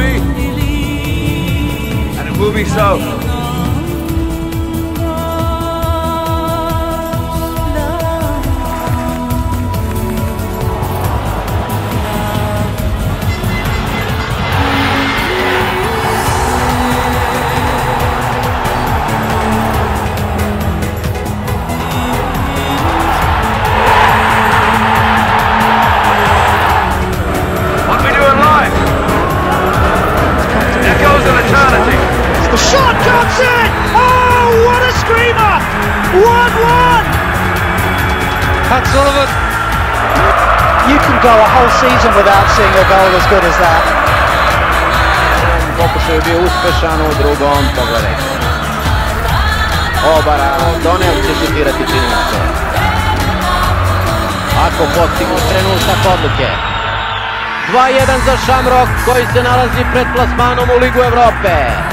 be, and it will be so. Shot comes in! Oh, what a screamer! 1-1! Pat Sullivan. You can go a whole season without seeing a goal as good as that. Pokušaj je bio uspešan u drugom pogledu. Obara, Donel će šutirati čini mi se. Ako postigne trenutak odluke. 2-1 za Šamrok koji se nalazi pred plasmanom u Ligu Evrope.